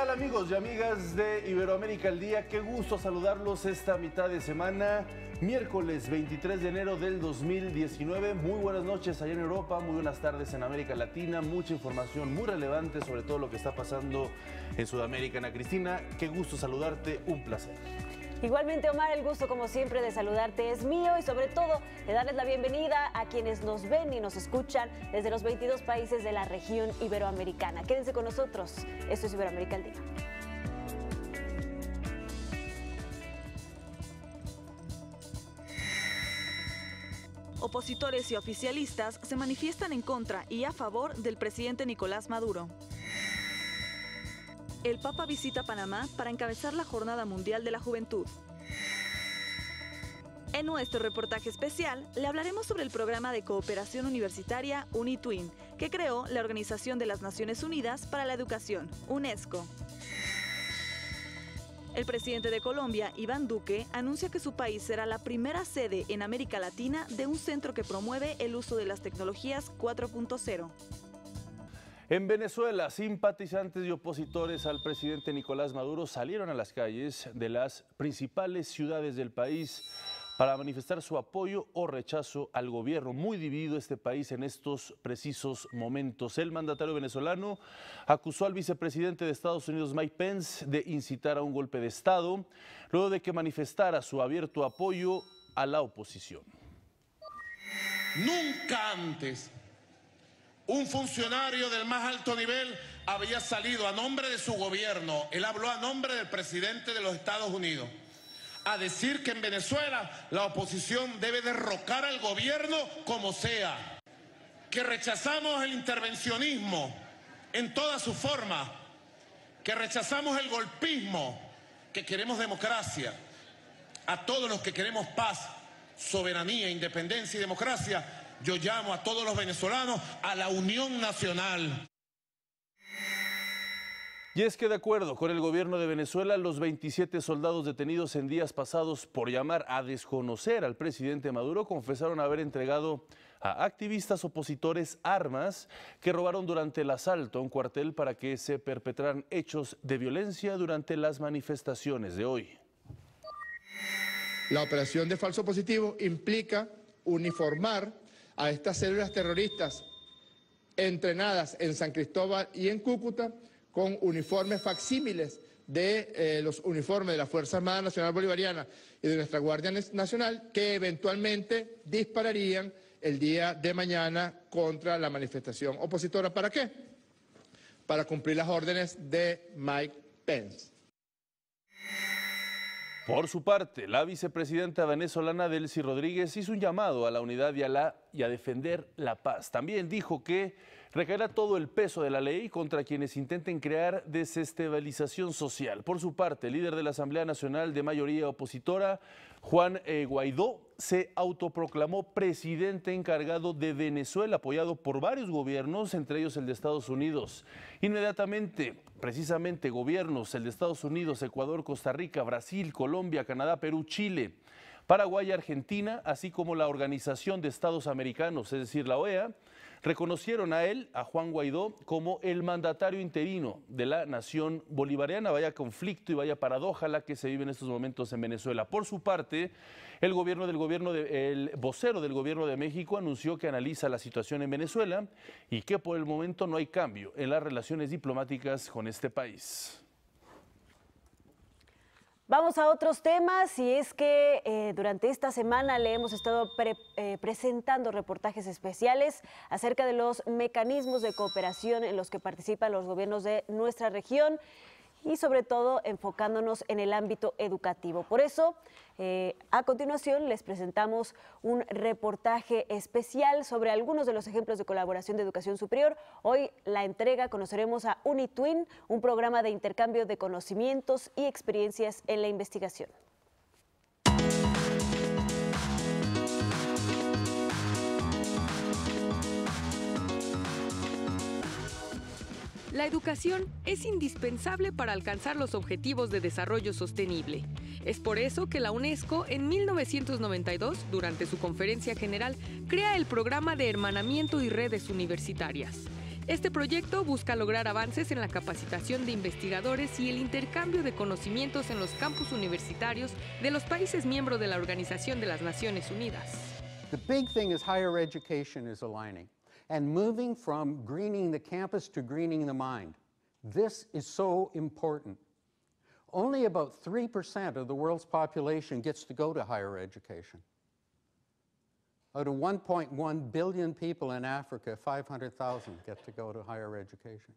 tal amigos y amigas de Iberoamérica al Día? Qué gusto saludarlos esta mitad de semana, miércoles 23 de enero del 2019. Muy buenas noches allá en Europa, muy buenas tardes en América Latina, mucha información muy relevante sobre todo lo que está pasando en Sudamérica. Ana Cristina, qué gusto saludarte, un placer. Igualmente, Omar, el gusto como siempre de saludarte es mío y sobre todo de darles la bienvenida a quienes nos ven y nos escuchan desde los 22 países de la región iberoamericana. Quédense con nosotros. Esto es Iberoamérica al Día. Opositores y oficialistas se manifiestan en contra y a favor del presidente Nicolás Maduro. El Papa visita Panamá para encabezar la Jornada Mundial de la Juventud. En nuestro reportaje especial le hablaremos sobre el programa de cooperación universitaria UNITWIN, que creó la Organización de las Naciones Unidas para la Educación, UNESCO. El presidente de Colombia, Iván Duque, anuncia que su país será la primera sede en América Latina de un centro que promueve el uso de las tecnologías 4.0. En Venezuela, simpatizantes y opositores al presidente Nicolás Maduro salieron a las calles de las principales ciudades del país para manifestar su apoyo o rechazo al gobierno. Muy dividido este país en estos precisos momentos. El mandatario venezolano acusó al vicepresidente de Estados Unidos, Mike Pence, de incitar a un golpe de Estado, luego de que manifestara su abierto apoyo a la oposición. Nunca antes un funcionario del más alto nivel había salido a nombre de su gobierno, él habló a nombre del presidente de los Estados Unidos, a decir que en Venezuela la oposición debe derrocar al gobierno como sea, que rechazamos el intervencionismo en toda su forma, que rechazamos el golpismo, que queremos democracia, a todos los que queremos paz, soberanía, independencia y democracia, yo llamo a todos los venezolanos a la unión nacional. Y es que de acuerdo con el gobierno de Venezuela, los 27 soldados detenidos en días pasados por llamar a desconocer al presidente Maduro confesaron haber entregado a activistas opositores armas que robaron durante el asalto a un cuartel para que se perpetraran hechos de violencia durante las manifestaciones de hoy. La operación de falso positivo implica uniformar a estas células terroristas entrenadas en San Cristóbal y en Cúcuta con uniformes facsímiles de eh, los uniformes de la Fuerza Armada Nacional Bolivariana y de nuestra Guardia Nacional que eventualmente dispararían el día de mañana contra la manifestación opositora. ¿Para qué? Para cumplir las órdenes de Mike Pence. Por su parte, la vicepresidenta venezolana Delcy Rodríguez hizo un llamado a la unidad y a, la, y a defender la paz. También dijo que recaerá todo el peso de la ley contra quienes intenten crear desestabilización social. Por su parte, el líder de la Asamblea Nacional de mayoría opositora, Juan eh, Guaidó, se autoproclamó presidente encargado de Venezuela, apoyado por varios gobiernos, entre ellos el de Estados Unidos. Inmediatamente, precisamente gobiernos, el de Estados Unidos, Ecuador, Costa Rica, Brasil, Colombia, Canadá, Perú, Chile, Paraguay y Argentina, así como la Organización de Estados Americanos, es decir, la OEA, reconocieron a él, a Juan Guaidó, como el mandatario interino de la nación bolivariana. Vaya conflicto y vaya paradoja la que se vive en estos momentos en Venezuela. Por su parte, el gobierno del gobierno de, el vocero del gobierno de México anunció que analiza la situación en Venezuela y que por el momento no hay cambio en las relaciones diplomáticas con este país. Vamos a otros temas y es que eh, durante esta semana le hemos estado eh, presentando reportajes especiales acerca de los mecanismos de cooperación en los que participan los gobiernos de nuestra región y sobre todo enfocándonos en el ámbito educativo. Por eso, eh, a continuación les presentamos un reportaje especial sobre algunos de los ejemplos de colaboración de educación superior. Hoy la entrega conoceremos a UniTwin, un programa de intercambio de conocimientos y experiencias en la investigación. La educación es indispensable para alcanzar los objetivos de desarrollo sostenible. Es por eso que la UNESCO en 1992, durante su conferencia general, crea el programa de hermanamiento y redes universitarias. Este proyecto busca lograr avances en la capacitación de investigadores y el intercambio de conocimientos en los campus universitarios de los países miembros de la Organización de las Naciones Unidas. The big thing is higher education is aligning and moving from greening the campus to greening the mind. This is so important. Only about 3% of the world's population gets to go to higher education. Out of 1.1 billion people in Africa, 500,000 get to go to higher education.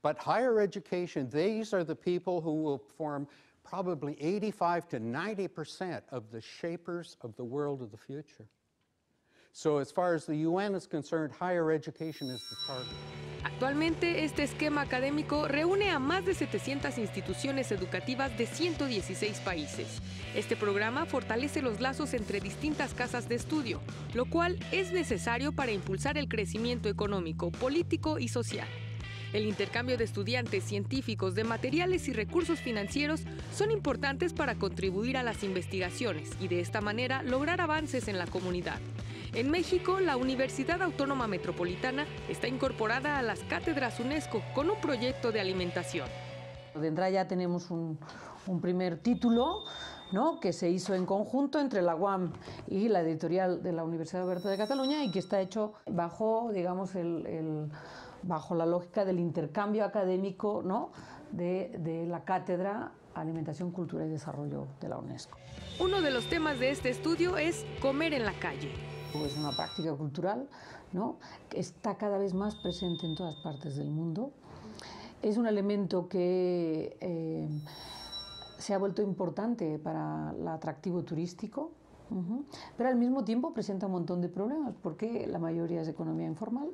But higher education, these are the people who will form probably 85 to 90% of the shapers of the world of the future. So as far as the UN is concerned, higher education is the target. Actualmente, este esquema académico reúne a más de 700 instituciones educativas de 116 países. Este programa fortalece los lazos entre distintas casas de estudio, lo cual es necesario para impulsar el crecimiento económico, político y social. El intercambio de estudiantes, científicos, de materiales y recursos financieros son importantes para contribuir a las investigaciones y de esta manera lograr avances en la comunidad. En México, la Universidad Autónoma Metropolitana está incorporada a las cátedras UNESCO con un proyecto de alimentación. De entrada ya tenemos un, un primer título ¿no? que se hizo en conjunto entre la UAM y la editorial de la Universidad Oberta de Cataluña y que está hecho bajo, digamos, el, el, bajo la lógica del intercambio académico ¿no? de, de la cátedra Alimentación, Cultura y Desarrollo de la UNESCO. Uno de los temas de este estudio es comer en la calle. Es una práctica cultural ¿no? que está cada vez más presente en todas partes del mundo. Es un elemento que eh, se ha vuelto importante para el atractivo turístico, uh -huh. pero al mismo tiempo presenta un montón de problemas porque la mayoría es economía informal,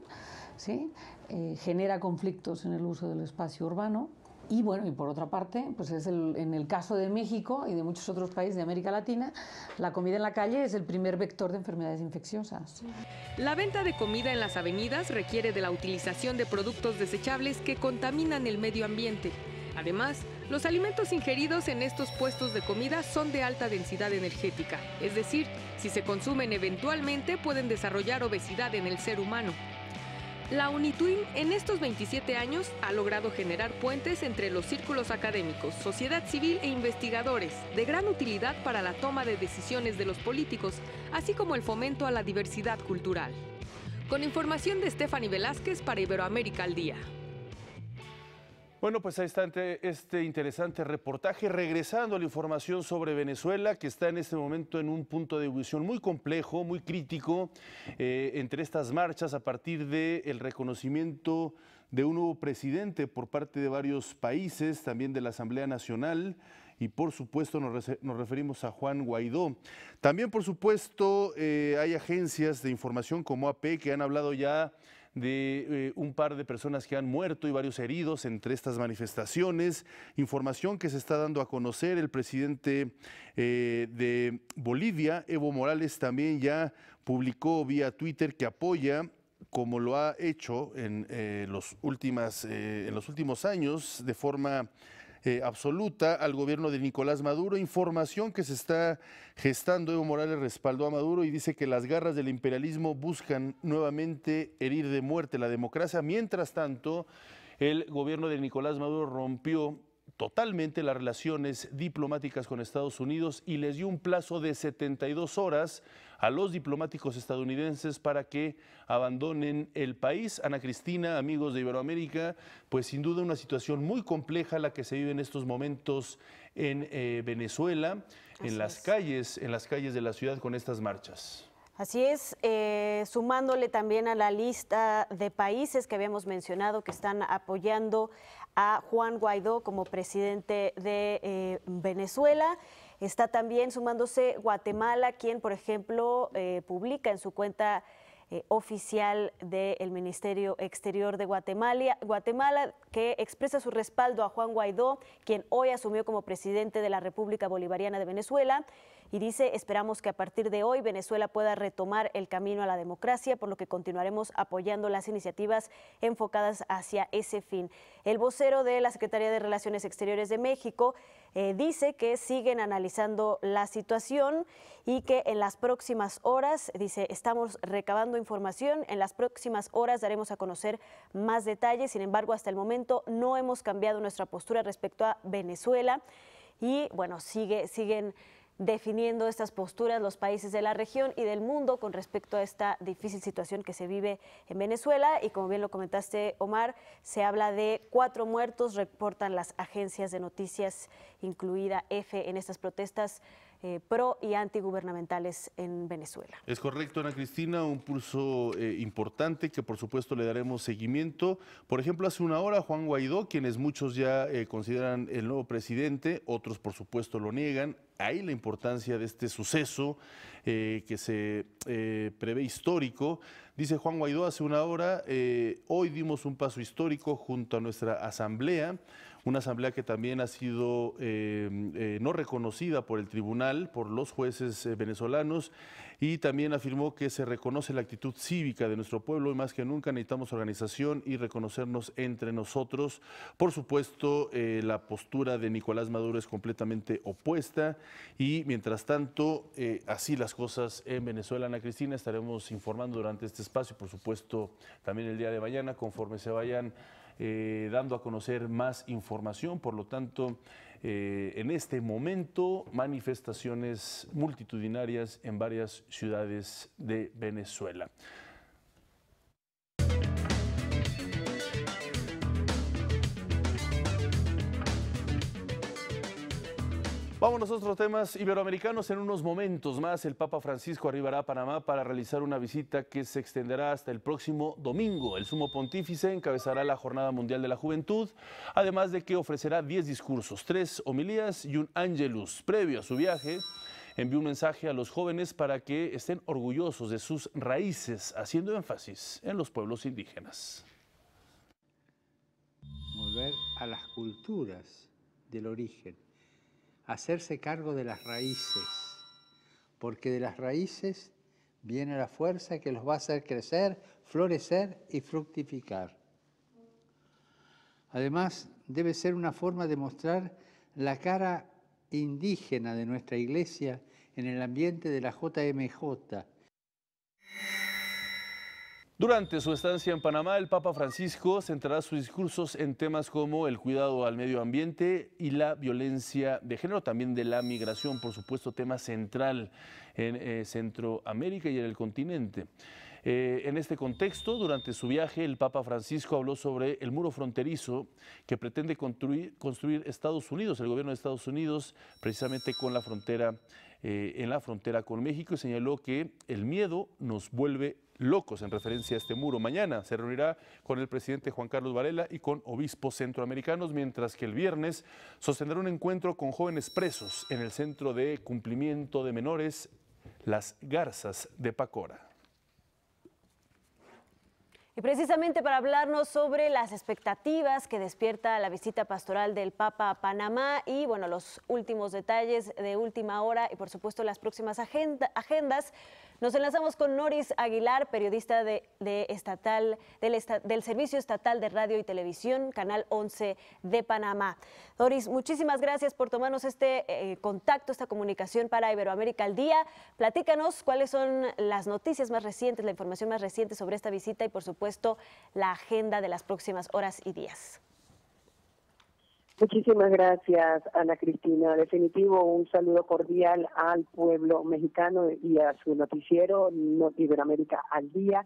¿sí? Eh, genera conflictos en el uso del espacio urbano, y bueno, y por otra parte, pues es el, en el caso de México y de muchos otros países de América Latina, la comida en la calle es el primer vector de enfermedades infecciosas. La venta de comida en las avenidas requiere de la utilización de productos desechables que contaminan el medio ambiente. Además, los alimentos ingeridos en estos puestos de comida son de alta densidad energética, es decir, si se consumen eventualmente pueden desarrollar obesidad en el ser humano. La UNITWIN en estos 27 años ha logrado generar puentes entre los círculos académicos, sociedad civil e investigadores, de gran utilidad para la toma de decisiones de los políticos, así como el fomento a la diversidad cultural. Con información de Stephanie Velázquez para Iberoamérica al Día. Bueno, pues ahí está este interesante reportaje. Regresando a la información sobre Venezuela, que está en este momento en un punto de evolución muy complejo, muy crítico, eh, entre estas marchas a partir del reconocimiento de un nuevo presidente por parte de varios países, también de la Asamblea Nacional. Y por supuesto nos, referimos a Juan Guaidó. También por supuesto eh, hay agencias de información como AP que han hablado ya de eh, un par de personas que han muerto y varios heridos entre estas manifestaciones. Información que se está dando a conocer. El presidente eh, de Bolivia, Evo Morales, también ya publicó vía Twitter que apoya como lo ha hecho en, eh, los, últimas, en los últimos años de forma eh, absoluta al gobierno de Nicolás Maduro. Información que se está gestando. Evo Morales respaldó a Maduro y dice que las garras del imperialismo buscan nuevamente herir de muerte la democracia. Mientras tanto, el gobierno de Nicolás Maduro rompió totalmente las relaciones diplomáticas con Estados Unidos y les dio un plazo de 72 horas a los diplomáticos estadounidenses para que abandonen el país. Ana Cristina, amigos de Iberoamérica, pues sin duda una situación muy compleja la que se vive en estos momentos en eh, Venezuela, Así en las es. calles, en las calles de la ciudad con estas marchas. Así es, eh, sumándole también a la lista de países que habíamos mencionado que están apoyando a Juan Guaidó como presidente de eh, Venezuela. Está también sumándose Guatemala, quien, por ejemplo, eh, publica en su cuenta eh, oficial del Ministerio Exterior de Guatemala, Guatemala que expresa su respaldo a Juan Guaidó, quien hoy asumió como presidente de la República Bolivariana de Venezuela y dice, esperamos que a partir de hoy Venezuela pueda retomar el camino a la democracia, por lo que continuaremos apoyando las iniciativas enfocadas hacia ese fin. El vocero de la Secretaría de Relaciones Exteriores de México eh, dice que siguen analizando la situación y que en las próximas horas, dice, estamos recabando información, en las próximas horas daremos a conocer más detalles, sin embargo, hasta el momento no hemos cambiado nuestra postura respecto a Venezuela. Y bueno, sigue, siguen definiendo estas posturas los países de la región y del mundo con respecto a esta difícil situación que se vive en Venezuela. Y como bien lo comentaste, Omar, se habla de cuatro muertos, reportan las agencias de noticias, incluida F, en estas protestas eh, pro y antigubernamentales en Venezuela. Es correcto, Ana Cristina, un pulso eh, importante que por supuesto le daremos seguimiento. Por ejemplo, hace una hora Juan Guaidó, quienes muchos ya eh, consideran el nuevo presidente, otros por supuesto lo niegan. Ahí la importancia de este suceso que se prevé histórico. Dice Juan Guaidó hace una hora, hoy dimos un paso histórico junto a nuestra asamblea una asamblea que también ha sido eh, eh, no reconocida por el tribunal, por los jueces eh, venezolanos, y también afirmó que se reconoce la actitud cívica de nuestro pueblo y más que nunca necesitamos organización y reconocernos entre nosotros. Por supuesto, la postura de Nicolás Maduro es completamente opuesta y mientras tanto, así las cosas en Venezuela. Ana Cristina, estaremos informando durante este espacio, por supuesto, también el día de mañana, conforme se vayan eh, dando a conocer más información. Por lo tanto, eh, en este momento, manifestaciones multitudinarias en varias ciudades de Venezuela. Vámonos a otros temas iberoamericanos. En unos momentos más, el Papa Francisco arribará a Panamá para realizar una visita que se extenderá hasta el próximo domingo. El sumo pontífice encabezará la Jornada Mundial de la Juventud, además de que ofrecerá 10 discursos, 3 homilías y un ángelus. Previo a su viaje, envió un mensaje a los jóvenes para que estén orgullosos de sus raíces, haciendo énfasis en los pueblos indígenas. Volver a las culturas del origen hacerse cargo de las raíces, porque de las raíces viene la fuerza que los va a hacer crecer, florecer y fructificar. Además, debe ser una forma de mostrar la cara indígena de nuestra iglesia en el ambiente de la JMJ, durante su estancia en Panamá, el Papa Francisco centrará sus discursos en temas como el cuidado al medio ambiente y la violencia de género, también de la migración, por supuesto, tema central en eh, Centroamérica y en el continente. Eh, en este contexto, durante su viaje, el Papa Francisco habló sobre el muro fronterizo que pretende construir, Estados Unidos, el gobierno de Estados Unidos, precisamente con la frontera, eh, en la frontera con México, y señaló que el miedo nos vuelve locos en referencia a este muro. Mañana se reunirá con el presidente Juan Carlos Varela y con obispos centroamericanos, mientras que el viernes sostendrá un encuentro con jóvenes presos en el Centro de Cumplimiento de Menores, Las Garzas de Pacora. Y precisamente para hablarnos sobre las expectativas que despierta la visita pastoral del Papa a Panamá y bueno, los últimos detalles de última hora y por supuesto las próximas agendas, nos enlazamos con Noris Aguilar, periodista de, estatal, del, Servicio Estatal de Radio y Televisión, Canal 11 de Panamá. Noris, muchísimas gracias por tomarnos este eh, contacto, esta comunicación para Iberoamérica al Día. Platícanos cuáles son las noticias más recientes, la información más reciente sobre esta visita y por supuesto la agenda de las próximas horas y días. Muchísimas gracias, Ana Cristina. Definitivo, un saludo cordial al pueblo mexicano y a su noticiero Iberoamérica al día.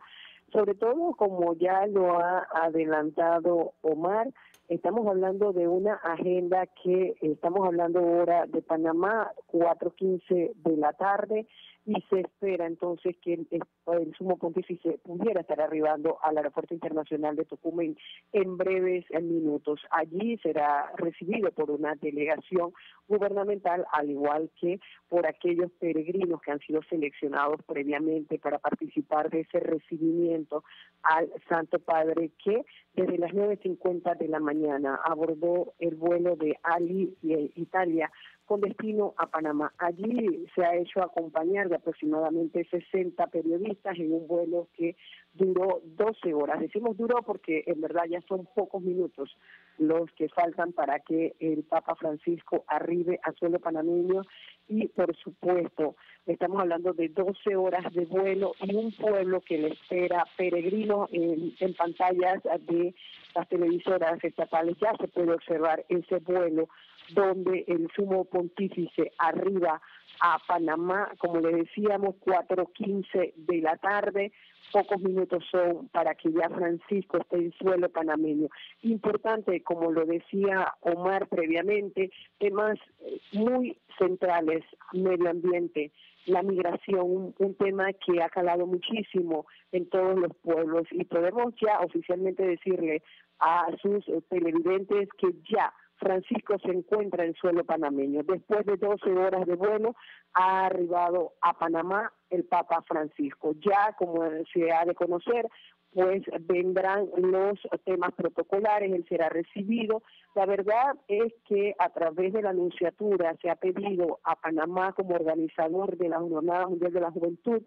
Sobre todo, como ya lo ha adelantado Omar, Estamos hablando de una agenda que estamos hablando ahora de Panamá, 4.15 de la tarde, y se espera entonces que el, sumo pontífice pudiera estar arribando al aeropuerto internacional de Tocumen en breves minutos. Allí será recibido por una delegación gubernamental, al igual que por aquellos peregrinos que han sido seleccionados previamente para participar de ese recibimiento al Santo Padre que desde las 9.50 de la mañana abordó el vuelo de Ali, Italia, con destino a Panamá. Allí se ha hecho acompañar de aproximadamente 60 periodistas en un vuelo que duró 12 horas. Decimos duró porque en verdad ya son pocos minutos los que faltan para que el Papa Francisco arribe al suelo panameño y por supuesto estamos hablando de 12 horas de vuelo y un pueblo que le espera peregrino en, en pantallas de las televisoras estatales ya se puede observar ese vuelo donde el sumo pontífice arriba a Panamá, como le decíamos, 4.15 de la tarde, pocos minutos son para que ya Francisco esté en suelo panameño. Importante, como lo decía Omar previamente, temas eh, muy centrales, medio ambiente, la migración, un, tema que ha calado muchísimo en todos los pueblos y podemos ya oficialmente decirle a sus televidentes que ya Francisco se encuentra en suelo panameño. Después de 12 horas de vuelo, ha arribado a Panamá el Papa Francisco. Ya, como se ha de conocer, pues vendrán los temas protocolares, él será recibido. La verdad es que a través de la anunciatura se ha pedido a Panamá como organizador de la Jornada Mundial de la Juventud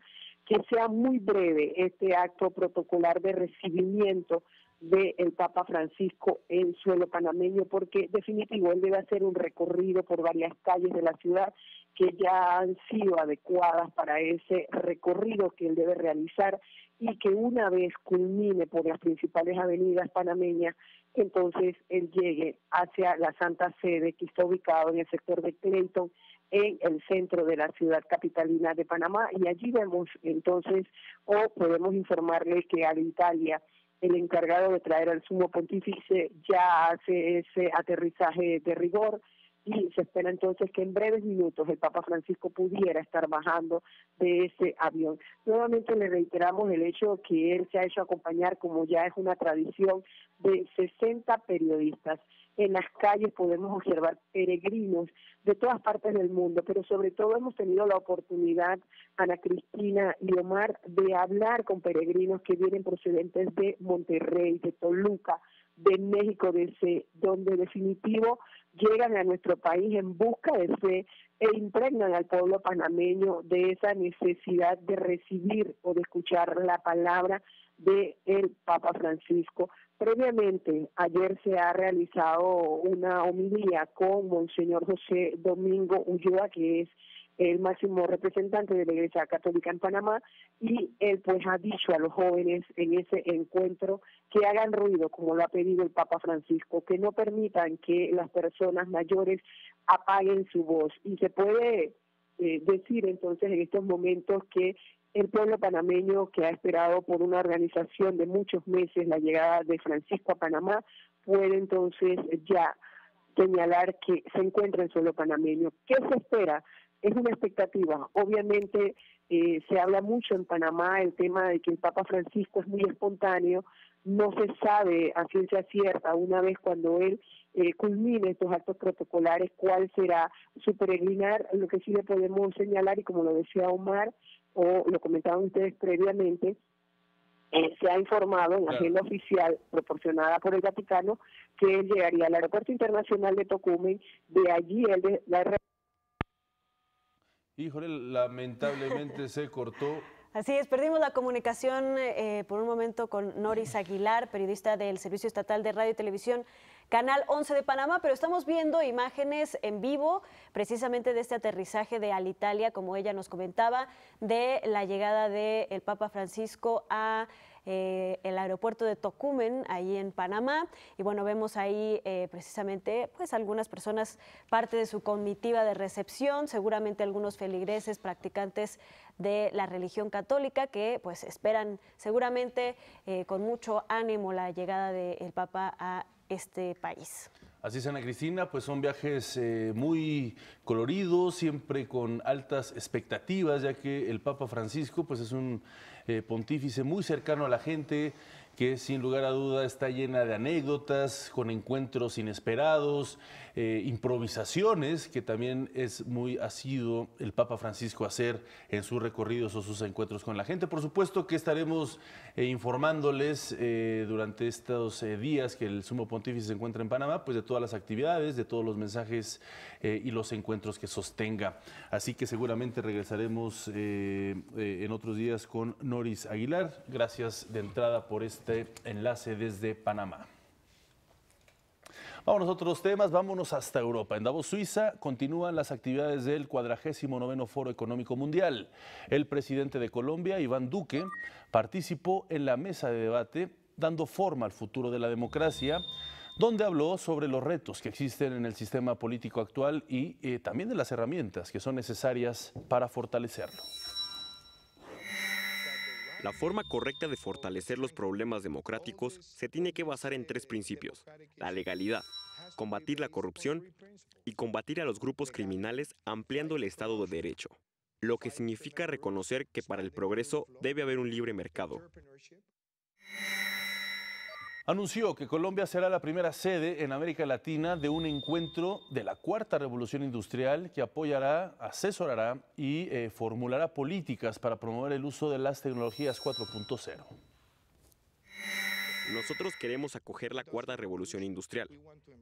que sea muy breve este acto protocolar de recibimiento del Papa Francisco en suelo panameño, porque definitivo él debe hacer un recorrido por varias calles de la ciudad que ya han sido adecuadas para ese recorrido que él debe realizar y que una vez culmine por las principales avenidas panameñas, entonces él llegue hacia la Santa Sede que está ubicado en el sector de Clayton en el centro de la ciudad capitalina de Panamá. Y allí vemos entonces o podemos informarle que al Italia el encargado de traer al sumo pontífice ya hace ese aterrizaje de rigor y se espera entonces que en breves minutos el Papa Francisco pudiera estar bajando de ese avión. Nuevamente le reiteramos el hecho que él se ha hecho acompañar, como ya es una tradición, de 60 periodistas. En las calles podemos observar peregrinos de todas partes del mundo, pero sobre todo hemos tenido la oportunidad, Ana Cristina y Omar, de hablar con peregrinos que vienen procedentes de Monterrey, de Toluca, de México, de ese, donde definitivo llegan a nuestro país en busca de fe e impregnan al pueblo panameño de esa necesidad de recibir o de escuchar la palabra de el Papa Francisco. Previamente, ayer se ha realizado una homilía con Monseñor José Domingo Ulloa, que es el máximo representante de la Iglesia Católica en Panamá, y él pues ha dicho a los jóvenes en ese encuentro que hagan ruido, como lo ha pedido el Papa Francisco, que no permitan que las personas mayores apaguen su voz. Y se puede eh, decir entonces en estos momentos que el pueblo panameño que ha esperado por una organización de muchos meses la llegada de Francisco a Panamá puede entonces ya señalar que se encuentra en suelo panameño. ¿Qué se espera? Es una expectativa. Obviamente eh, se habla mucho en Panamá el tema de que el Papa Francisco es muy espontáneo, no se sabe a ciencia cierta una vez cuando él eh, culmine estos actos protocolares cuál será su peregrinar. Lo que sí le podemos señalar, y como lo decía Omar, o lo comentaban ustedes previamente, eh, se ha informado en la agenda oficial proporcionada por el Vaticano que él llegaría al aeropuerto internacional de Tocumen, de allí él de, la Híjole, lamentablemente se cortó. Así es, perdimos la comunicación eh, por un momento con Noris Aguilar, periodista del Servicio Estatal de Radio y Televisión, Canal 11 de Panamá, pero estamos viendo imágenes en vivo precisamente de este aterrizaje de Alitalia, como ella nos comentaba, de la llegada del Papa Francisco a eh, el aeropuerto de Tocumen, ahí en Panamá. Y bueno, vemos ahí eh, precisamente pues algunas personas, parte de su comitiva de recepción, seguramente algunos feligreses, practicantes de la religión católica que pues esperan seguramente eh, con mucho ánimo la llegada del Papa a este país. Así es, Ana Cristina, pues son viajes muy coloridos, siempre con altas expectativas, ya que el Papa Francisco pues es un eh, pontífice muy cercano a la gente, que sin lugar a duda está llena de anécdotas, con encuentros inesperados, eh, improvisaciones, que también es muy asiduo el Papa Francisco hacer en sus recorridos o sus encuentros con la gente. Por supuesto que estaremos eh, informándoles eh, durante estos días que el Sumo Pontífice se encuentra en Panamá, pues de todas las actividades, de todos los mensajes y los encuentros que sostenga. Así que seguramente regresaremos en otros días con Noris Aguilar. Gracias de entrada por este este enlace desde Panamá. Vámonos a otros temas, vámonos hasta Europa. En Davos, Suiza, continúan las actividades del 49 Foro Económico Mundial. El presidente de Colombia, Iván Duque, participó en la mesa de debate dando forma al futuro de la democracia, donde habló sobre los retos que existen en el sistema político actual y eh, también de las herramientas que son necesarias para fortalecerlo. La forma correcta de fortalecer los problemas democráticos se tiene que basar en tres principios. La legalidad, combatir la corrupción y combatir a los grupos criminales ampliando el Estado de Derecho, lo que significa reconocer que para el progreso debe haber un libre mercado anunció que Colombia será la primera sede en América Latina de un encuentro de la cuarta revolución industrial que apoyará, asesorará y eh, formulará políticas para promover el uso de las tecnologías 4.0. Nosotros queremos acoger la cuarta revolución industrial.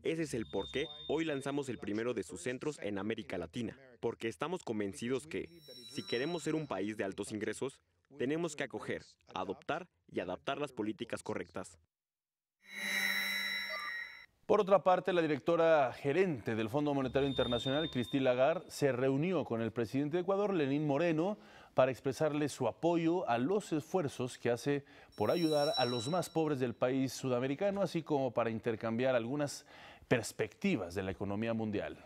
Ese es el por qué hoy lanzamos el primero de sus centros en América Latina, porque estamos convencidos que, si queremos ser un país de altos ingresos, tenemos que acoger, adoptar y adaptar las políticas correctas. Por otra parte, la directora gerente del Fondo Monetario Internacional, Christine Lagarde, se reunió con el presidente de Ecuador, Lenín Moreno, para expresarle su apoyo a los esfuerzos que hace por ayudar a los más pobres del país sudamericano, así como para intercambiar algunas perspectivas de la economía mundial.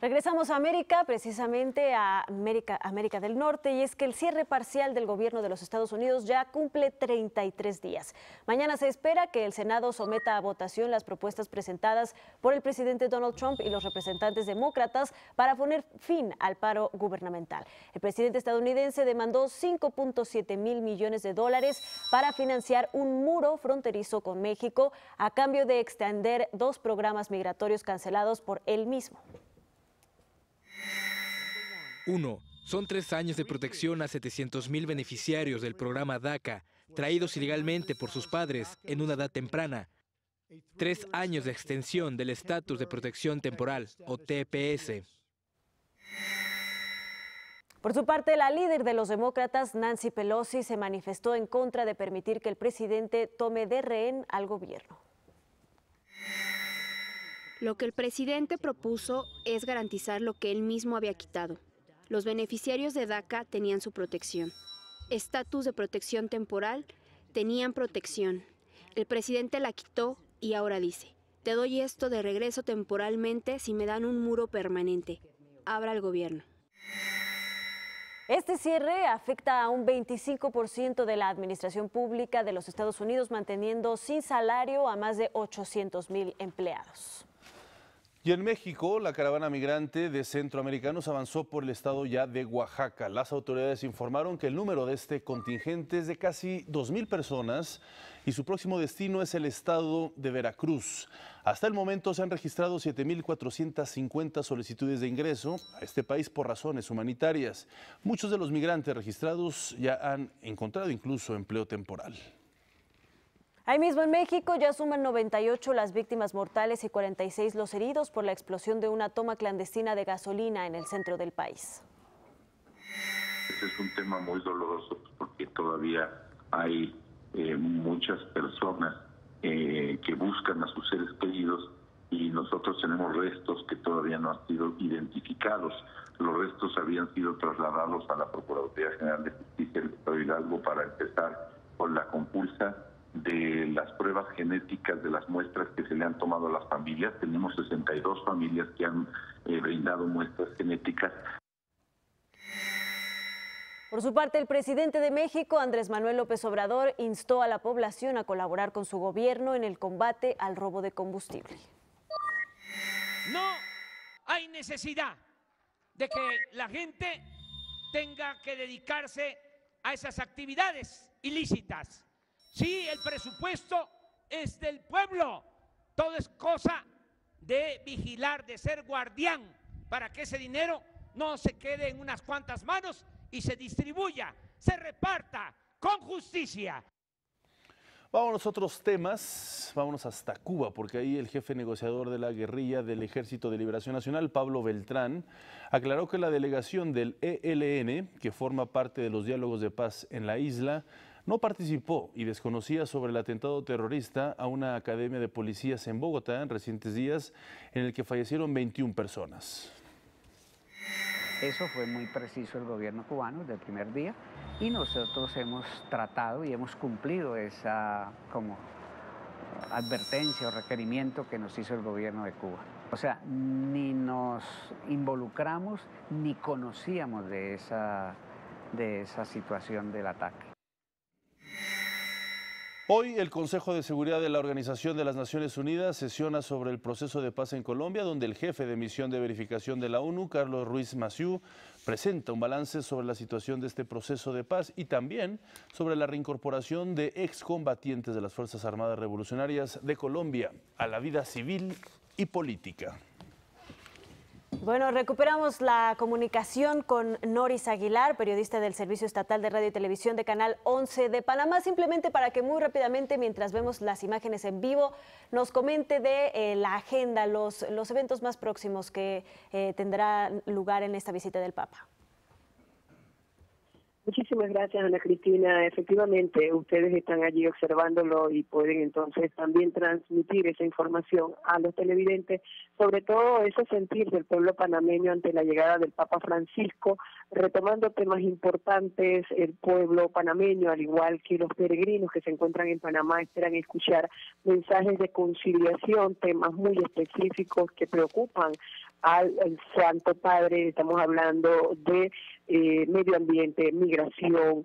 Regresamos a América, precisamente a América, del Norte, y es que el cierre parcial del gobierno de los Estados Unidos ya cumple 33 días. Mañana se espera que el Senado someta a votación las propuestas presentadas por el presidente Donald Trump y los representantes demócratas para poner fin al paro gubernamental. El presidente estadounidense demandó 5.7 mil millones de dólares para financiar un muro fronterizo con México a cambio de extender dos programas migratorios cancelados por él mismo. Uno, son tres años de protección a 700.000 beneficiarios del programa DACA, traídos ilegalmente por sus padres en una edad temprana. Tres años de extensión del estatus de protección temporal, o TPS. Por su parte, la líder de los demócratas, Nancy Pelosi, se manifestó en contra de permitir que el presidente tome de rehén al gobierno. Lo que el presidente propuso es garantizar lo que él mismo había quitado, los beneficiarios de DACA tenían su protección. Estatus de protección temporal tenían protección. El presidente la quitó y ahora dice, te doy esto de regreso temporalmente si me dan un muro permanente. Abra el gobierno. Este cierre afecta a un 25% de la administración pública de los Estados Unidos, manteniendo sin salario a más de 800 mil empleados. Y en México, la caravana migrante de centroamericanos avanzó por el estado ya de Oaxaca. Las autoridades informaron que el número de este contingente es de casi 2.000 personas y su próximo destino es el estado de Veracruz. Hasta el momento se han registrado 7.450 solicitudes de ingreso a este país por razones humanitarias. Muchos de los migrantes registrados ya han encontrado incluso empleo temporal. Ahí mismo en México ya suman 98 las víctimas mortales y 46 los heridos por la explosión de una toma clandestina de gasolina en el centro del país. Este es un tema muy doloroso porque todavía hay eh, muchas personas eh, que buscan a sus seres queridos y nosotros tenemos restos que todavía no han sido identificados. Los restos habían sido trasladados a la Procuraduría General de Justicia del Estado Hidalgo para empezar con la compulsa de las pruebas genéticas de las muestras que se le han tomado a las familias. Tenemos 62 familias que han eh, brindado muestras genéticas. Por su parte, el presidente de México, Andrés Manuel López Obrador, instó a la población a colaborar con su gobierno en el combate al robo de combustible. No hay necesidad de que la gente tenga que dedicarse a esas actividades ilícitas. Sí, el presupuesto es del pueblo. Todo es cosa de vigilar, de ser guardián, para que ese dinero no se quede en unas cuantas manos y se distribuya, se reparta con justicia. Vámonos a otros temas, vámonos hasta Cuba, porque ahí el jefe negociador de la guerrilla del Ejército de Liberación Nacional, Pablo Beltrán, aclaró que la delegación del ELN, que forma parte de los diálogos de paz en la isla, no participó y desconocía sobre el atentado terrorista a una academia de policías en Bogotá en recientes días, en el que fallecieron 21 personas. Eso fue muy preciso el gobierno cubano desde el primer día y nosotros hemos tratado y hemos cumplido esa como advertencia o requerimiento que nos hizo el gobierno de Cuba. O sea, ni nos involucramos ni conocíamos de esa, de esa situación del ataque. Hoy el Consejo de Seguridad de la Organización de las Naciones Unidas sesiona sobre el proceso de paz en Colombia, donde el jefe de misión de verificación de la ONU, Carlos Ruiz Massieu, presenta un balance sobre la situación de este proceso de paz y también sobre la reincorporación de excombatientes de las Fuerzas Armadas Revolucionarias de Colombia a la vida civil y política. Bueno, recuperamos la comunicación con Noris Aguilar, periodista del Servicio Estatal de Radio y Televisión de Canal 11 de Panamá, simplemente para que muy rápidamente, mientras vemos las imágenes en vivo, nos comente de eh, la agenda, los, los eventos más próximos que eh, tendrán lugar en esta visita del Papa. Muchísimas gracias, Ana Cristina. Efectivamente, ustedes están allí observándolo y pueden entonces también transmitir esa información a los televidentes, sobre todo ese sentir del pueblo panameño ante la llegada del Papa Francisco, retomando temas importantes. El pueblo panameño, al igual que los peregrinos que se encuentran en Panamá, esperan escuchar mensajes de conciliación, temas muy específicos que preocupan al, Santo Padre. Estamos hablando de eh, medio ambiente, migración,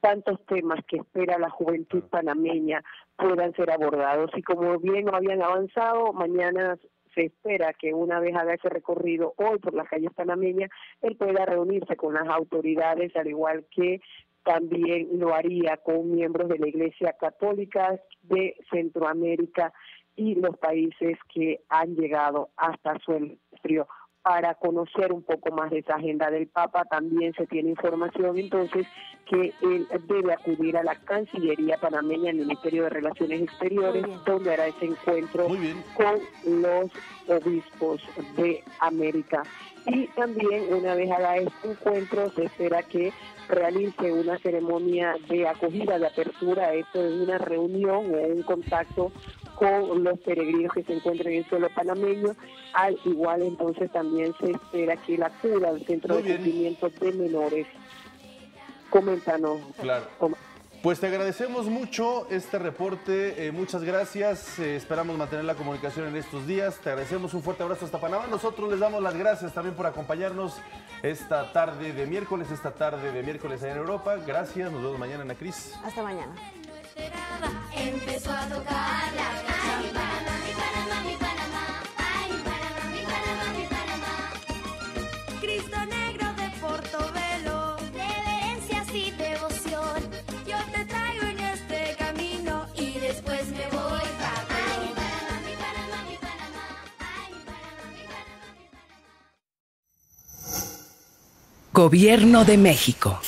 tantos temas que espera la juventud panameña puedan ser abordados. Y como bien no habían avanzado, mañana se espera que una vez haga ese recorrido hoy por las calles panameñas, él pueda reunirse con las autoridades, al igual que también lo haría con miembros de la Iglesia Católica de Centroamérica y los países que han llegado hasta su para conocer un poco más de esa agenda del Papa. También se tiene información entonces que él debe acudir a la Cancillería panameña, el Ministerio de Relaciones Exteriores, donde hará ese encuentro con los obispos de América. Y también una vez haga este encuentro se espera que realice una ceremonia de acogida, de apertura, esto es una reunión o un contacto con los peregrinos que se encuentran en el suelo panameño. Al igual entonces también se espera que la cura al Centro de Cumplimiento de Menores. Coméntanos. Claro. Pues te agradecemos mucho este reporte, eh, muchas gracias, eh, esperamos mantener la comunicación en estos días, te agradecemos un fuerte abrazo hasta Panamá, nosotros les damos las gracias también por acompañarnos esta tarde de miércoles, esta tarde de miércoles allá en Europa, gracias, nos vemos mañana Ana Cris. Hasta mañana. Empezó a tocar Gobierno de México.